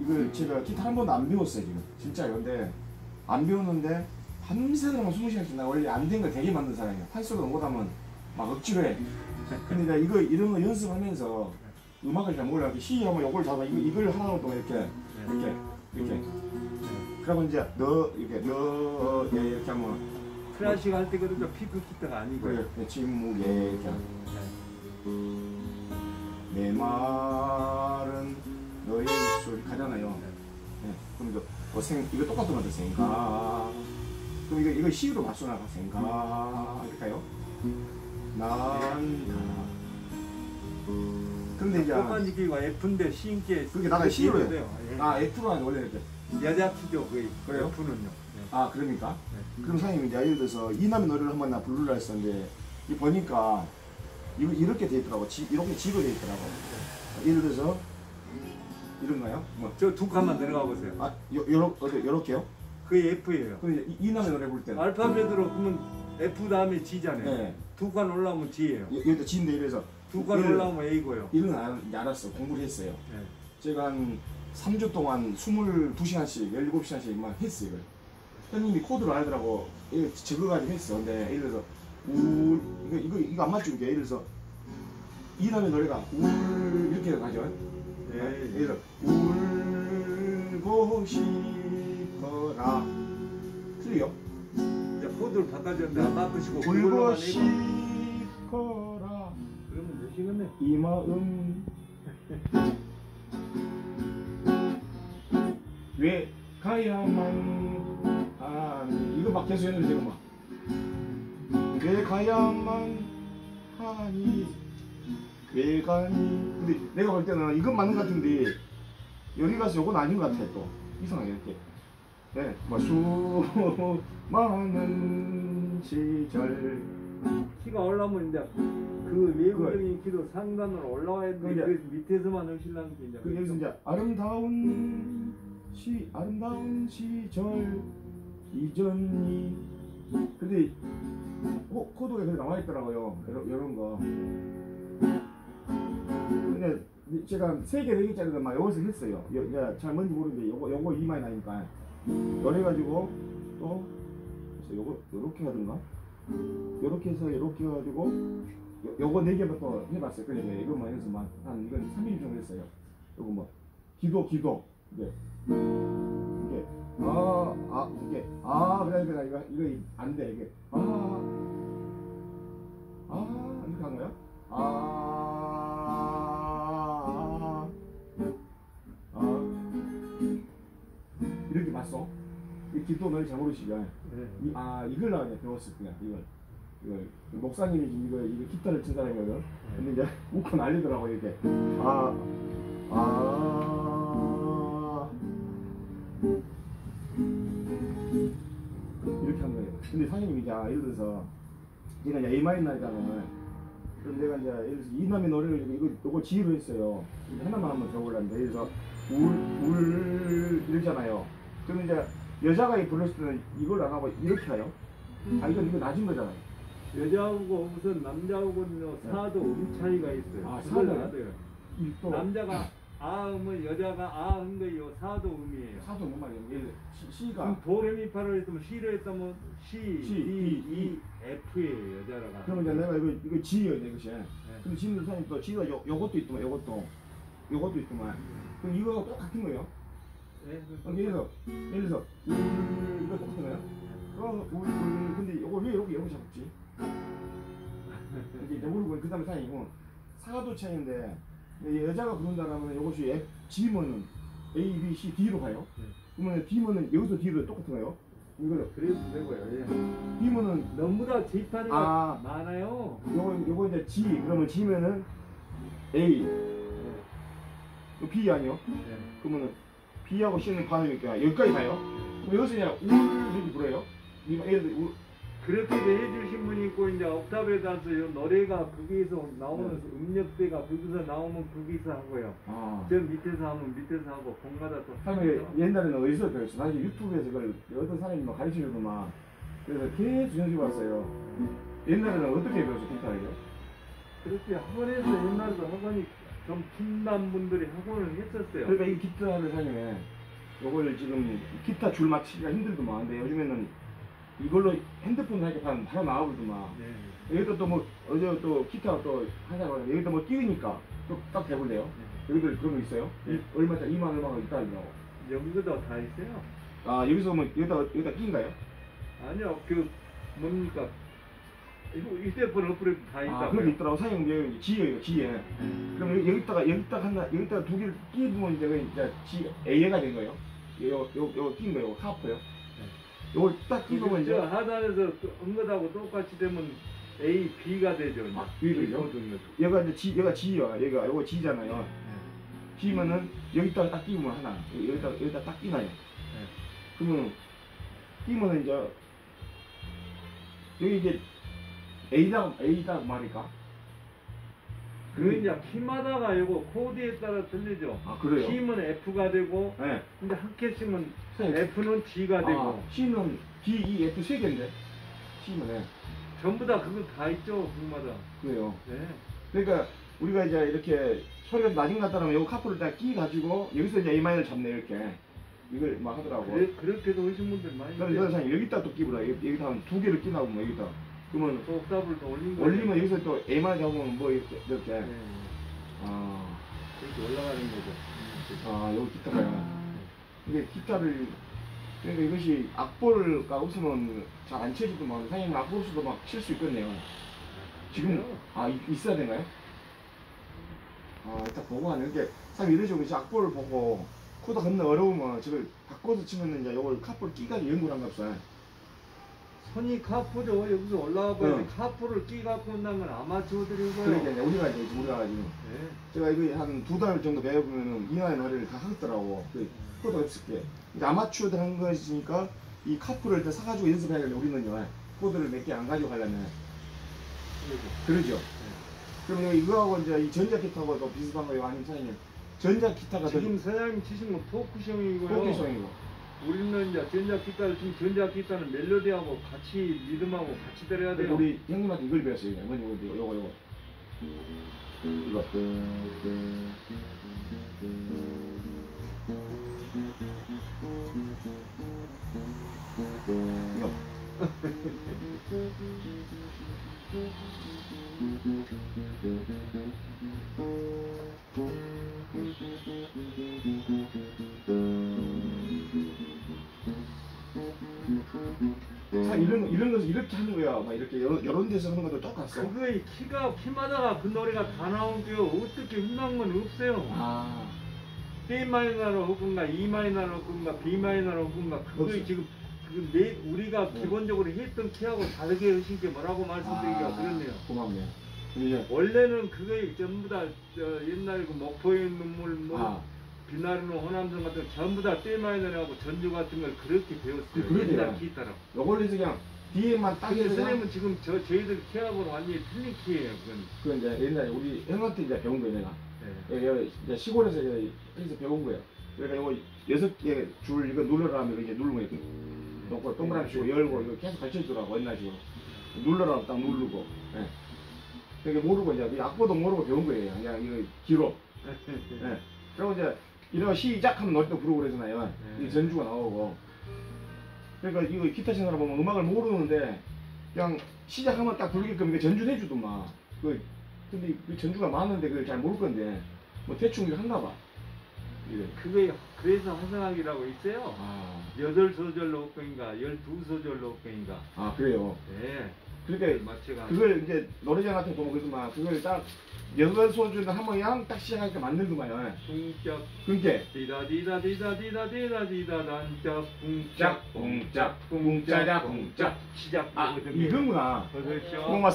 이걸 제가 기타 한 번도 안 배웠어요 지금. 진짜 근데 안 배웠는데 밤새도록 20시간씩 나 원래 안된거 되게 만든 사람이야 판소리 못하면 막 억지로 해. 근데 내가 이거 이런 거 연습하면서 음악을 잘 몰라 시 하면 요걸 잡아. 이거 이걸 하나 동안 이렇게 이렇게 이렇게. 그러고 이제 너 이렇게 너 예, 이렇게 하면 클래식 할 때 그러니까 피크 기타가 아니고요. 그래 침묵에 이렇게 하면. 내 말은 너의 소리 가잖아요. 네. 그럼 이거 어, 생 이거 똑같은 거죠 생각. 그럼 이거 이거 시로 맞춰 나가 생각 이렇게요. 난 가. 근데 이제 꼬만지기가 F인데 C인게 그게 나가 C로 해요. 예. 아 F로 하는 원래 이렇게. 여자 키죠 거의. 그래요? F는요. 네. 아 그러니까. 네. 그럼 사장님 이제 예를 들어서 이남의 노래를 한번 나 부르려 했었는데 이 보니까 이거 이렇게 돼 있더라고. 지, 이렇게 지고 돼 있더라고. 예를 들어서 이런가요? 뭐. 저 두 칸만 내려가 보세요. 아, 요, 요렇, 어디, 요렇게요? 그게 F예요. 그럼 이제 이- 이남의 노래 부를 때는 알파벳으로 그러면 F 다음에 G잖아요. 네. 두 칸 올라오면 G예요. 여- 여기다 지인데 이래서 두칸 이걸- 올라오면 A고요. 이런 건 알, 이제 알았어. 공부를 했어요. 네. 제가 한 3주 동안 22시간씩, 17시간씩 막 했어요. 이걸. 형님이 코드를 알더라고. 이거 적어가지고 했어. 근데 예를 들어서 울, 이거, 이거, 이거 안 맞죠? 이게 예를 들어서 이남의 노래가 울, 이렇게 가죠. 들어 울고 싶어라. 틀려? 이제 코드를 바꿔줬는데 안 바꾸시고 울고. 싶어라. 그러면 되시겠네. 이 마음 왜 가야만 하니 이거 막 계속 했는데 지금 막왜 가야만 하니 왜 가니 근데 내가 볼 때는 이건 맞는 것 같은데 여기 가서 요건 아닌 것 같아 또. 이상하게 이렇게. 네, 뭐 수많은 시절. 키가 올라오면 이제 그 외부적인 키도 상단으로 올라와야 되는데 그 밑에서만 하시려는 게 이제 그 여기서 이제 아름다운 시 아름다운 시절 이전이. 근데 코, 코드가 그래 나와 있더라고요. 이런, 이런 거 근데 제가 세개네 개짜리를 막 여기서 했어요. 여, 잘 뭔지 모르는데 요거 요거 이마에 나니까. 요래가지고 또 그래서 요거 요렇게 하든가? 요렇게 해서 요렇게 해가지고 요, 요거 네 개부터 해봤어요. 그러니까 이것만 해서 한 이건 3일 정도 했어요. 요거 뭐 기도 기도. 이게 이게 아 아 이게 아 그래 이거 이거 안 돼 이게. 아 아 이렇게 한 거야? 아아 기도 널잘 모르시죠. 네. 이, 아 이걸 나 그냥 배웠을 거야 이걸. 이걸. 목사님이 지금 이거 이거 기타를 친 사람이거든 근데 이제 웃고 난리더라고 이렇게. 아, 아 아 이렇게 한 거예요. 근데 사장님이 이제 예를 들어서 제가 이제 A 마이너잖아요 그럼 내가 이제 예를 들어서 이남의 노래를 이거 이거 지휘로 했어요. 하나만 한번 적어보려는데 예를 들어서 울울 이러잖아요. 그럼 이제 여자가 이 불렀을 때는 이걸 안 하고 이렇게 가요? 아 이건 이거 낮은 거잖아요. 여자하고 우선 남자하고는 사도 음 차이가 있어요. 아, 사도요? 돼요. 이또 남자가 아음을 여자가 아한 거요 사도 음이에요. 사도 뭐 말이에요. 예를 시, 그럼 도레미파를 했으면 시를 했다면 C, C, D, E, F예요 여자라가. 그러면 이제 내가 이거 이거 G예요 이것이. 근데 지금 사장님 또 G가 요, 요것도 있더만 요것도. 요것도 있더만. 그럼 이거가 똑같은 거예요? 네, 그럼 예를 들어서 예를 들어서 울 이거 똑같은 거예요 그럼 울, 울 근데 요거 왜 이렇게 이렇게 잡지 이제 모르고 그 다음에 이건 사도 차이인데 이 여자가 부른다라면 요것이 F, G면은 A, B, C, D로 가요 네. 그러면 D면은 여기서 D로 똑같은 거예요 이거 그래도 되고요. 예. D면은 너무 다 집하는 아. 가 많아요. 요거 요거 이제 G 그러면 G면은 A 네. 요 B 아니요? 네. 그러면은 B하고 C는 반이니까 여기까지 가요? 그럼 여기서 그냥 울 이렇게 불어요? 예를 들어 울 그렇게도 해주신 분이 있고 이제 옥탑에 가서 요 노래가 거기에서 나오는 음역대가 거기서 나오면 거기서 하고요. 아. 저 밑에서 하면 밑에서 하고 본가다 또 옛날에는 어디서 배웠어? 나 이제 유튜브에서 그걸 어떤 사람이 막 가르치려더만 그래서 계속 연습해 왔어요 옛날에는 어떻게 배웠어 기타를요? 그렇게 학원에서 옛날에도 학원이 좀 핀단 분들이 하고는 했었어요. 그러니까 이 기타를 사용해. 요걸 지금 기타 줄 맞추기가 힘들더만. 근데 요즘에는 이걸로 핸드폰 이렇게 바로, 나오거든만. 네. 여기도 또 뭐, 어제 또 기타 또 하자고 여기도 뭐 띄우니까 또딱 대볼래요? 여기도 그런 거 있어요? 네. 이- 얼마짜 2만 얼마가 있다고. 여기도 다 있어요. 아, 여기서 뭐, 여기다, 여기다 끼인가요? 아니요, 그 뭡니까? 이거 휴대폰 어플에 다 아, 있다고요. 그런 게 있더라고. 사용 여기 지혜예요, 지혜. 그럼 여기, 여기다가, 여기다가 하나, 여기다가 두 개를 끼우면 이제, 그 이제 지, A가 된 거예요? 요, 요, 요, 낀 거예요, 카프요? 요걸 딱 끼우면 이제, 저 하단에서 한 것하고 똑같이 되면 A, B가 되죠. 이제. 아? 있거든요. 얘가 이제 지, 얘가 지야. 얘가, 요거 지잖아요. 지면은 여기다가 딱 끼우면 하나. 여기다가, 여기다 딱 끼나요. 그러면, 끼면 이제, 여기 이제, A다, A다 말일까? 그 이제 키마다가 이거 코드에 따라 틀리죠. 아, 그래요? C면 F가 되고, 네. 근데 한 개씩은 선생님, F는 G가 되고, 아, C는 D, E, F 세 개인데 C는 네. 전부 다 그거 다 있죠, 그마다. 그래요. 네. 그러니까 우리가 이제 이렇게 소리가 낮은 것 같다면 요 카프를 딱끼 가지고 여기서 이제 A 마이너를 잡네 이렇게 이걸 막 하더라고. 그래, 그렇게도 하신 분들 많이 그럼 사람 여기다 또 끼보라. 여기, 여기다 한 두 개를 끼나 보면 여기다. 그러면 또 옥탑을 더 올린. 올리면 여기서 또 마이 잡으면 뭐 이렇게 이렇게. 네. 아, 이렇게 올라가는 거죠. 아 여기 기타가요. 이게 기타를 그러니까 이것이 악보가 없으면 잘 안 쳐지더만 사장님 악보 없어도 막 칠 수 있겠네요. 지금? 아 이- 있어야 되나요? 아 일단 보고 하는 게 사실 이러죠 이제 악보를 보고 코드 겁나 어려우면 저걸 바꿔서 치면 이제 요걸 카프를 끼가지고 연구를 한가 보다 선이 카프죠. 여기서 올라와 봐야 돼. 응. 카프를 끼 갖고 온다는 건 아마추어들이고요. 그러니까 이제 우리가 이제 우리가 지금 네. 제가 이거 한 두 달 정도 배워보면은 이나의 노래를 다 하겠더라고 그 코드가 없을 게 이제 아마추어들 하는 것이니까 이 카프를 일단 사가지고 연습해야 되는데 우리는요 코드를 몇 개 안 가지고 가려면 그러죠 그럼 여기 이거하고 이제 이 전자 기타하고 또 비슷한 거예요 아니면 사장님 전자 기타가 더 지금 사장님 치신 건 포크션이고요. 포켓성이고 우리는 이제 전자 기타를 지금 전자 기타는 멜로디하고 같이 리듬하고 같이 들어야 돼요. 우리 형님한테 이걸 배웠어요. 요거 요거 요거 요거. 이거. 이거. 참 이런 이런 것을 이렇게 하는 거야. 막 이렇게 여러, 여러 데서 하는 것도 똑같어. 그거의 키가 키마다가 그 노래가 다 나오고요. 어떻게 흔한 건 없어요. 아. D 마이너로 혹은가 E 마이너로 혹은가 B 마이너로 혹은가 그거의 없어요. 지금 그 내, 우리가 네. 기본적으로 했던 키하고 다르게 하신 게 뭐라고 말씀드리기가 그렇네요. 고맙네요. 이제 원래는 그게 전부 다 저, 옛날 그 목포의 눈물 뭐 아. 비나르노 호남선 같은 거 전부 다 D 마이너하고 전주 같은 걸 그렇게 배웠어요. 그- 그러네요. 옛날 기타로. 요걸 그냥 뒤에만 딱 해서 선생님은 지금 저 저희들 키하고는 완전히 틀린 키예요. 그건. 그 이제 옛날에 우리 형한테 이제 배운 거예요, 내가. 네. 예, 예, 이제 시골에서 이제 여기서 배운 거예요. 그러니까 이거 여섯 개 줄 이거 눌러라 하면 이제 누르면 이렇게 놓고 동그라미 치고 열고 이거 계속 가르쳐 주라고 옛날 식으로 눌러라 딱 누르고. 예. 그러니까 모르고 이제 이 악보도 모르고 배운 거예요. 그냥 이거 기로. 예. 그리고 이제 이런 거 시작하면 노래도 부르고 그러잖아요. 네. 이 전주가 나오고. 그러니까 이거 기타 치는 사람 보면 음악을 모르는데 그냥 시작하면 딱 부르게끔 전주 해주더만. 그 근데 그 전주가 많은데 그걸 잘 모를 건데 뭐 대충 이렇게 했나 봐. 이래. 그게 그래서 화성학이라고 있어요. 아, 여덟 소절로 옥경인가 열두 소절로 옥경인가. 아 그래요. 네. 그러니까 마치가 그걸 이제 노래장 같은 거 보면 그러더만 그걸 딱 여덟 소주를 한 모양 딱 시작하니까 만들더만요. 쿵짝 그게 디다 디다 디다 디다 디다 디다 난짝 쿵짝 짝, 쿵짝, 쿵짜자, 쿵짝. 시작 아. 어서 오십시오. 고맙습니다.